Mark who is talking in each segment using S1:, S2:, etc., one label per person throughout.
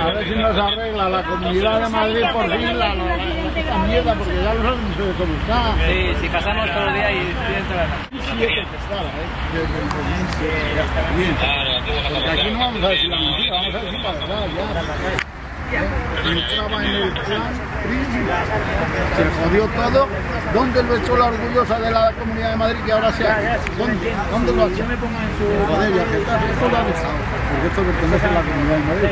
S1: A ver si nos arregla la Comunidad de Madrid por fin la, mierda, porque ya lo saben ustedes cómo está.
S2: Sí, si pasamos todo el día y
S1: Siete que estaba. Desde el comienzo, ya está bien. Porque aquí no vamos a decir la mentira, vamos a decir la verdad, ya. Entraba en el plan, se jodió todo. ¿Dónde lo echó la orgullosa de la Comunidad de Madrid que ahora se ha ¿Dónde, ¿Dónde lo ha hecho? Joder, ya que está, esto lo ha dejado. Porque esto pertenece a la Comunidad de Madrid.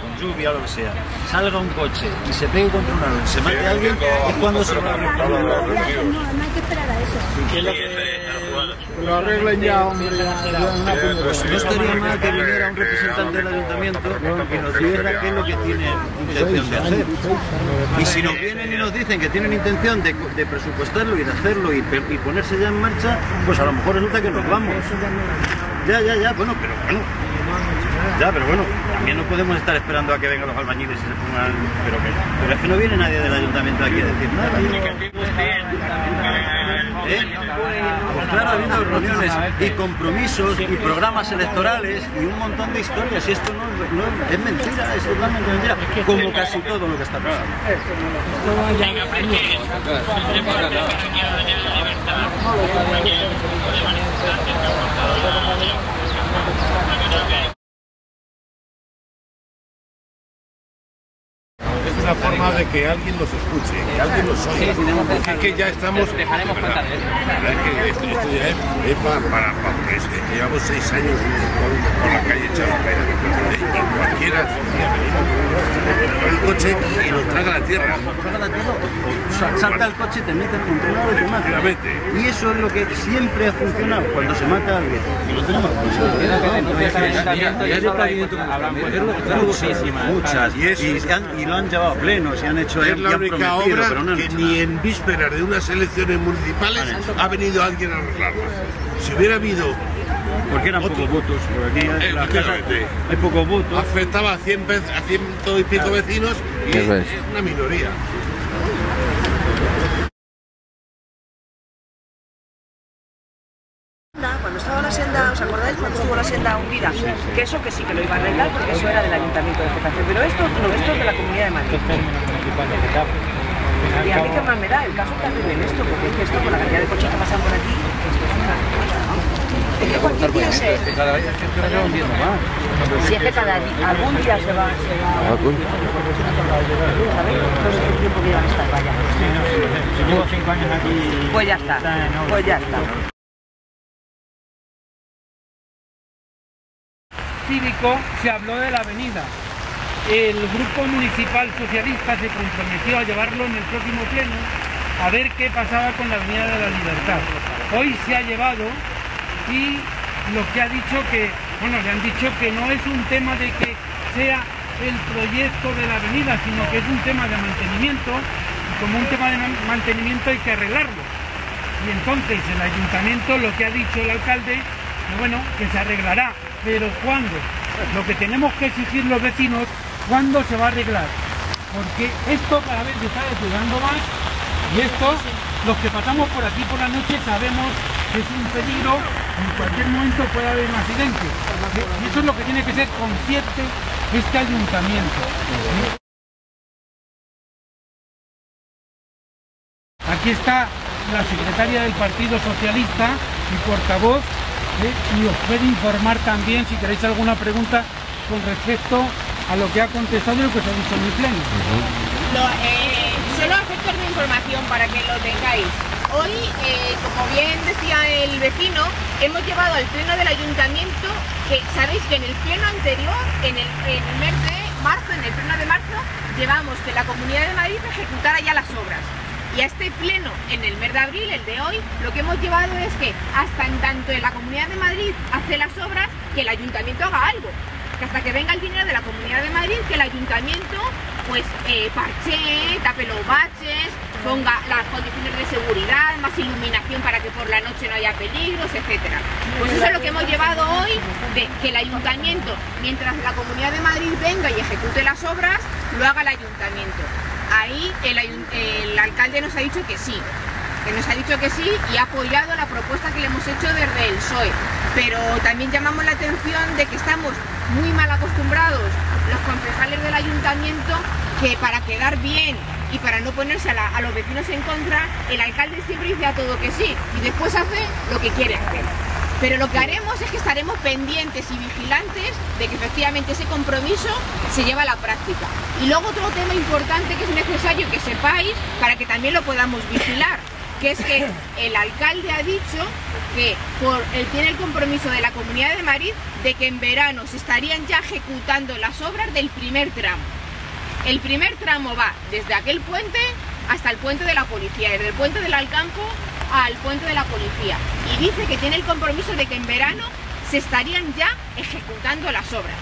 S3: con lluvia o lo que sea, salga un coche y se pegue contra un árbol y se mate a alguien, es cuando se va a
S4: No, no hay que esperar a eso.
S3: ¿Qué es lo
S1: arreglen ya, hombre. ya, ya, una
S3: Pues no estaría mal que viniera un representante del ayuntamiento y nos dijera qué es lo que tiene intención de hacer. Y si nos vienen y nos dicen que tienen intención de, de presupuestarlo y de hacerlo y ponerse ya en marcha, pues a lo mejor resulta que nos vamos. Ya, ya, ya, bueno, pero bueno. Ya, pero bueno, también no podemos estar esperando a que vengan los albañiles y se pongan... Pero, que, pero es que no viene nadie del ayuntamiento aquí a decir nada. ¿Eh? Pues claro, ha habido reuniones y compromisos y programas electorales y un montón de historias y esto no, no- es mentira, es totalmente mentira, como casi todo lo que está pasando.
S5: Una de que alguien nos escuche, que alguien nos oiga. Porque es que ya estamos.
S2: Dejaremos
S5: de verdad,
S2: de
S5: verdad que esto, esto ya es, es para, para, para- es que llevamos seis años por, la calle echado a caer. Y cualquiera el coche y nos traga la tierra.
S3: Sa- salta el coche, te metes contra un lado y te mata. Y eso es lo que siempre ha funcionado cuando se mata a alguien. Y lo tenemos muchas.
S5: Y
S3: lo han llevado a y han hecho
S5: Es la única obra
S3: pero no
S5: que ni
S3: nada.
S5: en vísperas de unas elecciones municipales ha venido alguien a arreglarla. Si hubiera habido,
S3: Porque eran
S5: Otro.
S3: pocos votos. Por aquí en las casas
S5: Efectivamente.
S3: hay pocos votos.
S5: afectaba a, 100, ve- a ciento y pico vecinos y
S6: es.
S5: es una minoría.
S7: Cuando estaba la senda, ¿os acordáis cuando estuvo la senda hundida? Que eso que sí que lo iba a arreglar porque eso era del Ayuntamiento de Getafe. Pero esto no, esto es de la Comunidad de Madrid. Y a mí qué más me da, el caso terrible en esto, porque es que esto con la cantidad de coches que pasan por aquí, esto es una... Es que cualquier día se... Si es que cada día, algún día se va... Se va ¿Sabéis? Todo el tiempo que llevan estas vallas.
S2: Llevo cinco años aquí.
S7: Pues ya está, pues ya está.
S8: Cívico se habló de la avenida. El grupo municipal socialista se comprometió a llevarlo en el próximo pleno a ver qué pasaba con la avenida de la libertad. Hoy se ha llevado y lo que ha dicho que, bueno, le han dicho que no es un tema de que sea el proyecto de la avenida, sino que es un tema de mantenimiento y como un tema de man- mantenimiento hay que arreglarlo. Y entonces el ayuntamiento lo que ha dicho el alcalde, bueno, que se arreglará, pero ¿cuándo? Lo que tenemos que exigir los vecinos, ¿cuándo se va a arreglar? Porque esto cada vez se está deteriorando más y esto, los que pasamos por aquí por la noche sabemos que es un peligro, en cualquier momento puede haber un accidente. Y eso es lo que tiene que ser consciente este ayuntamiento. Aquí está la secretaria del Partido Socialista y portavoz. Y os puede informar también si queréis alguna pregunta con respecto a lo que ha contestado y lo que se ha dicho en el pleno.
S9: Lo- eh, solo a efectos de información para que lo tengáis. Hoy, eh, como bien decía el vecino, hemos llevado al pleno del ayuntamiento, que sabéis que en el pleno anterior, en el mes de marzo, en el pleno de marzo, llevamos que la Comunidad de Madrid ejecutara ya las obras. Y a este pleno, en el mes de abril, el de hoy, lo que hemos llevado es que hasta en tanto en la Comunidad de Madrid hace las obras, que el ayuntamiento haga algo. Que hasta que venga el dinero de la Comunidad de Madrid, que el ayuntamiento pues eh, parchee, tape los baches, ponga las condiciones de seguridad, más iluminación para que por la noche no haya peligros, etcétera. Pues eso es lo que hemos llevado hoy, de que el ayuntamiento, mientras la Comunidad de Madrid venga y ejecute las obras, lo haga el ayuntamiento. Ahí el, alcalde nos ha dicho que sí, que nos ha dicho que sí y ha apoyado la propuesta que le hemos hecho desde el PSOE. pero también llamamos la atención de que estamos muy mal acostumbrados los concejales del ayuntamiento que para quedar bien y para no ponerse a los vecinos en contra, el alcalde siempre dice a todo que sí y después hace lo que quiere hacer. Pero lo que haremos es que estaremos pendientes y vigilantes de que efectivamente ese compromiso se lleva a la práctica. Y luego otro tema importante que es necesario que sepáis para que también lo podamos vigilar, que es que el alcalde ha dicho que por, él tiene el compromiso de la Comunidad de Madrid de que en verano se estarían ya ejecutando las obras del primer tramo. El primer tramo va desde aquel puente hasta el puente de la policía, desde el puente del Alcampo al puente de la policía. Y dice que tiene el compromiso de que en verano se estarían ya ejecutando las obras.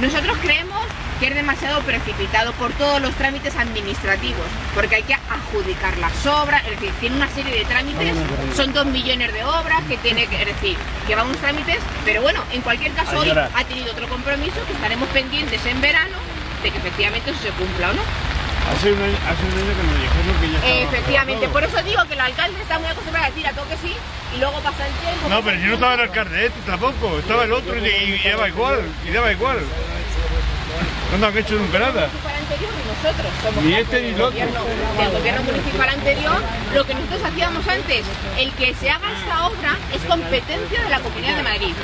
S9: Nosotros creemos que es demasiado precipitado por todos los trámites administrativos, porque hay que adjudicar las obras, es decir, tiene una serie de trámites, son dos millones de obras que tiene que, es decir, que van unos trámites, pero bueno, en cualquier caso hoy ha tenido otro compromiso que estaremos pendientes en verano de que efectivamente eso se cumpla o no.
S2: Hace un año, hace un año que nos dijeron que ya estaba
S9: Efectivamente, por eso digo que el alcalde está muy acostumbrado a decir a todo que sí y luego pasa el tiempo.
S6: No, pero yo no estaba el alcalde este tampoco, estaba el otro y, y daba igual, y daba igual. No han hecho nunca nada.
S9: municipal anterior y nosotros somos
S6: Ni este ni el otro.
S9: gobierno, del gobierno municipal anterior, lo que nosotros hacíamos antes, el que se haga esta obra es competencia de la Comunidad de Madrid.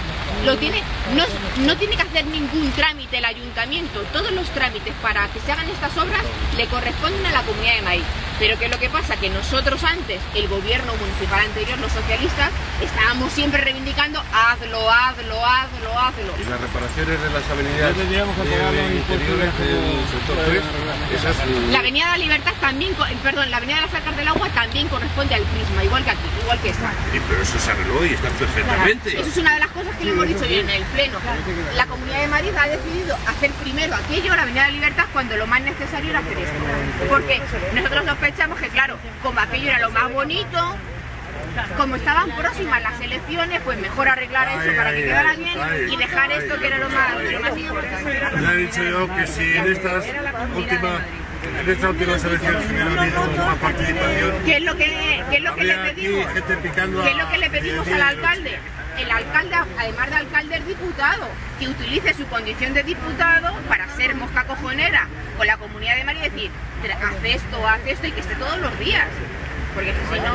S9: Lo tiene, no, no tiene que hacer ningún trámite el ayuntamiento, todos los trámites para que se hagan estas obras le corresponden a la Comunidad de Madrid. Pero ¿qué es lo que pasa? Que nosotros antes, el gobierno municipal anterior, los socialistas, estábamos siempre reivindicando hazlo, hazlo, hazlo, hazlo.
S5: Y las reparaciones de las avenidas
S2: No tendríamos que
S5: de-
S2: pagar
S5: de
S2: los impuestos
S5: interiores
S2: de-
S5: del sector 3, esas
S9: La Avenida de la Libertad también, eh, perdón, la Avenida de las Arcas del Agua también corresponde al Prisma, igual que aquí, igual que esta.
S5: Sí, pero eso se arregló y está perfectamente.
S9: Eso es una de las cosas que le hemos dicho hoy en el Pleno. La Comunidad de Madrid ha decidido hacer primero aquello, la Avenida de la Libertad, cuando lo más necesario era hacer esto. Porque nosotros sospechamos que, claro, como aquello era lo más bonito, como estaban próximas las elecciones, pues mejor arreglar eso
S5: Ay,
S9: para que
S5: ay,
S9: quedara
S5: ay,
S9: bien y dejar esto que era lo más, lo más importante.
S5: Ya he dicho yo que si en estas últimas, en estas últimas elecciones hubiera habido más participación,
S9: ¿Qué es lo que, qué es lo que le pedimos? ¿Qué es lo que le pedimos
S5: 10
S9: al alcalde? El alcalde, además de alcalde, es diputado, que utilice su condición de diputado para ser mosca cojonera con la comunidad de Madrid y decir, "Tra- haz esto, haz esto y que esté todos los días. Porque si no...